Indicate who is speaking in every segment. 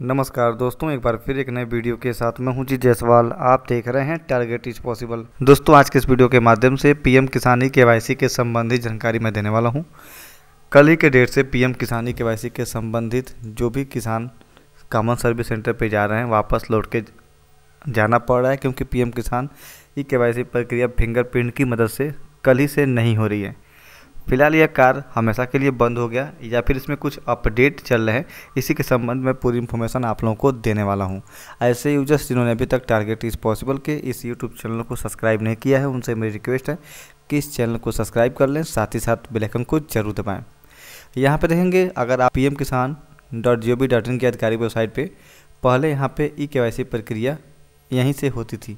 Speaker 1: नमस्कार दोस्तों, एक बार फिर एक नए वीडियो के साथ मैं हूँ जी जायसवाल। आप देख रहे हैं टारगेट इज़ पॉसिबल दोस्तों, आज के इस वीडियो के माध्यम से पीएम किसानी के वाई के संबंधित जानकारी मैं देने वाला हूँ। कल ही के डेट से पीएम किसानी के वाई के संबंधित जो भी किसान कॉमन सर्विस सेंटर पे जा रहे हैं, वापस लौट के जाना पड़ रहा है, क्योंकि पीएम किसान ई के प्रक्रिया फिंगरप्रिंट की मदद से कल ही से नहीं हो रही है। फ़िलहाल यह कार हमेशा के लिए बंद हो गया या फिर इसमें कुछ अपडेट चल रहे हैं, इसी के संबंध में पूरी इन्फॉर्मेशन आप लोगों को देने वाला हूँ। ऐसे यूज़र्स जिन्होंने अभी तक टारगेट इज़ पॉसिबल के इस यूट्यूब चैनल को सब्सक्राइब नहीं किया है, उनसे मेरी रिक्वेस्ट है कि इस चैनल को सब्सक्राइब कर लें, साथ ही साथ बेलैकन को ज़रूर दबाएँ। यहाँ पर देखेंगे, अगर आप P Kisan dot G O V dot in की आधिकारिक वेबसाइट पर पहले यहाँ पर ई के वाई सी प्रक्रिया यहीं से होती थी।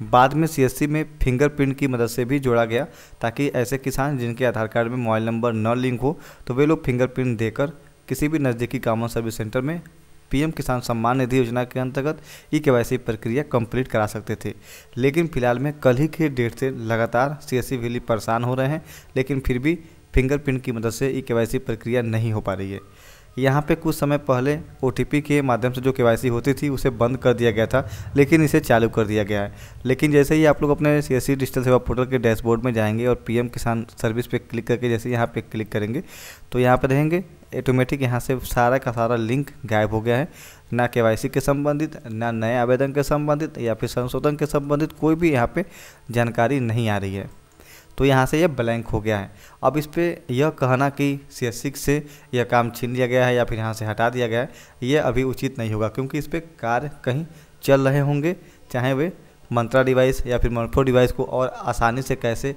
Speaker 1: बाद में सीएससी में फिंगरप्रिंट की मदद से भी जोड़ा गया, ताकि ऐसे किसान जिनके आधार कार्ड में मोबाइल नंबर न लिंक हो तो वे लोग फिंगरप्रिंट देकर किसी भी नज़दीकी कॉमन सर्विस सेंटर में पीएम किसान सम्मान निधि योजना के अंतर्गत ई के प्रक्रिया कंप्लीट करा सकते थे। लेकिन फ़िलहाल में कल ही के डेट से लगातार सी सी परेशान हो रहे हैं, लेकिन फिर भी फिंगरप्रिंट की मदद से ई के प्रक्रिया नहीं हो पा रही है। यहाँ पे कुछ समय पहले ओटीपी के माध्यम से जो के होती थी, उसे बंद कर दिया गया था, लेकिन इसे चालू कर दिया गया है। लेकिन जैसे ही आप लोग अपने सी डिजिटल सेवा पोर्टल के डैशबोर्ड में जाएँगे और पीएम किसान सर्विस पे क्लिक करके जैसे यहाँ पे क्लिक करेंगे तो यहाँ पे रहेंगे ऑटोमेटिक यहाँ से सारा का सारा लिंक गायब हो गया है। ना के के संबंधित, ना नए आवेदन के संबंधित या फिर संशोधन के संबंधित कोई भी यहाँ पे जानकारी नहीं आ रही है। तो यहाँ से यह ब्लैंक हो गया है। अब इस पर यह कहना कि सी एस से यह काम छीन लिया गया है या फिर यहाँ से हटा दिया गया है, यह अभी उचित नहीं होगा क्योंकि इस पर कार्य कहीं चल रहे होंगे, चाहे वे मंत्रा डिवाइस या फिर मनफो डिवाइस को और आसानी से कैसे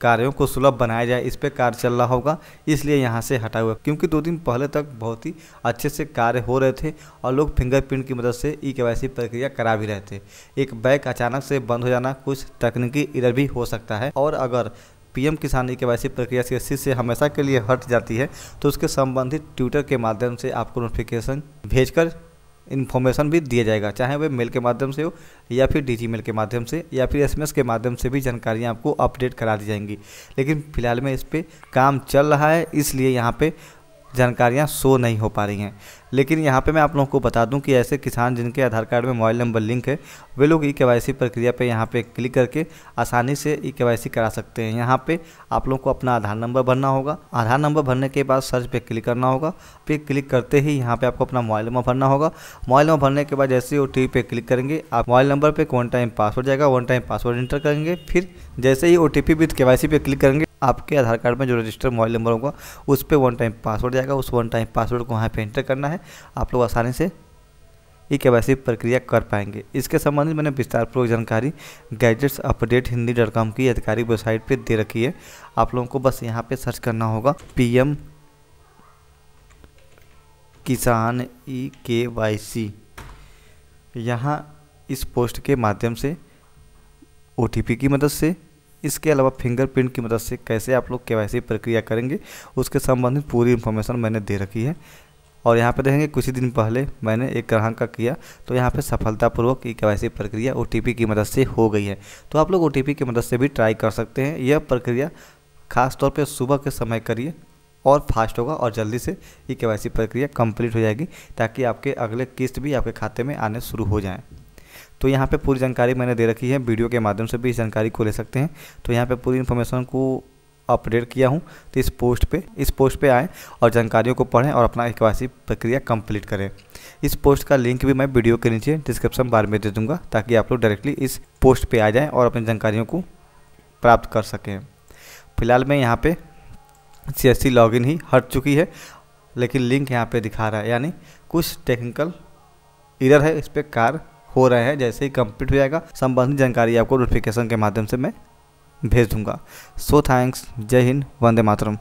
Speaker 1: कार्यों को सुलभ बनाया जाए, इस पर कार्य चल रहा होगा, इसलिए यहाँ से हटा हुआ, क्योंकि दो दिन पहले तक बहुत ही अच्छे से कार्य हो रहे थे और लोग फिंगरप्रिंट की मदद से ई के प्रक्रिया करा भी रहे थे। एक बैक अचानक से बंद हो जाना कुछ तकनीकी इधर भी हो सकता है और अगर पीएम किसान ई के प्रक्रिया सी से हमेशा के लिए हट जाती है तो उसके संबंधित ट्विटर के माध्यम से आपको नोटिफिकेशन भेजकर इन्फॉर्मेशन भी दिया जाएगा, चाहे वह मेल के माध्यम से हो या फिर डी मेल के माध्यम से या फिर एसएमएस के माध्यम से भी जानकारियाँ आपको अपडेट करा दी जाएँगी। लेकिन फ़िलहाल में इस पर काम चल रहा है, इसलिए यहाँ पे जानकारियाँ शो नहीं हो पा रही हैं। लेकिन यहाँ पे मैं आप लोगों को बता दूँ कि ऐसे किसान जिनके आधार कार्ड में मोबाइल नंबर लिंक है, वे लोग ई के प्रक्रिया पे यहाँ पे क्लिक करके आसानी से ई के करा सकते हैं। यहाँ पे आप लोगों को अपना आधार नंबर भरना होगा। आधार नंबर भरने के बाद सर्च पे क्लिक करना होगा। पे क्लिक करते ही यहाँ पे आपको अपना मोबाइल नंबर भरना होगा। मोबाइल नंबर भरने के बाद जैसे ही ओटीपी पे क्लिक करेंगे, आप मोबाइल नंबर पर वन टाइम पासवर्ड जाएगा, वन टाइम पासवर्ड इंटर करेंगे। फिर जैसे ही ओ टी विथ के पे क्लिक करेंगे आपके आधार कार्ड में जो रजिस्टर मोबाइल नंबर होगा, उस पर वन टाइम पासवर्ड जाएगा, उस वन टाइम पासवर्ड को वहाँ पर एंटर करना है। आप लोग आसानी से ई के प्रक्रिया कर पाएँगे। इसके संबंधित मैंने विस्तारपूर्वक जानकारी gadgets update Hindi dot com की आधिकारिक वेबसाइट पे दे रखी है। आप लोगों को बस यहाँ पे सर्च करना होगा पीएम किसान ई के वाई सी। यहाँ इस पोस्ट के माध्यम से ओटीपी की मदद से इसके अलावा फिंगरप्रिंट की मदद से कैसे आप लोग के प्रक्रिया करेंगे, उसके संबंधित पूरी इन्फॉर्मेशन मैंने दे रखी है। और यहाँ पे देखेंगे, कुछ ही दिन पहले मैंने एक ग्राहक का किया तो यहाँ पे सफलतापूर्वक ई के प्रक्रिया ओटीपी की मदद से हो गई है। तो आप लोग ओटीपी की मदद से भी ट्राई कर सकते हैं। यह प्रक्रिया खास तौर पे सुबह के समय करिए और फास्ट होगा और जल्दी से ई के प्रक्रिया कंप्लीट हो जाएगी, ताकि आपके अगले किस्त भी आपके खाते में आने शुरू हो जाएँ। तो यहाँ पे पूरी जानकारी मैंने दे रखी है, वीडियो के माध्यम से भी इस जानकारी को ले सकते हैं। तो यहाँ पे पूरी इन्फॉर्मेशन को अपडेट किया हूँ तो इस पोस्ट पे, इस पोस्ट पे आएँ और जानकारियों को पढ़ें और अपना एक प्रक्रिया कंप्लीट करें। इस पोस्ट का लिंक भी मैं वीडियो के नीचे डिस्क्रिप्शन बार में दे दूँगा, ताकि आप लोग डायरेक्टली इस पोस्ट पे आ जाएँ और अपनी जानकारियों को प्राप्त कर सकें। फ़िलहाल मैं यहाँ पे सी एस ही हट चुकी है, लेकिन लिंक यहाँ पे दिखा रहा है, यानी कुछ टेक्निकल इधर है, इस पर कार हो रहे हैं, जैसे ही कंप्लीट हो जाएगा, संबंधित जानकारी आपको नोटिफिकेशन के माध्यम से मैं भेज दूँगा। सो थैंक्स जय हिंद वंदे मातरम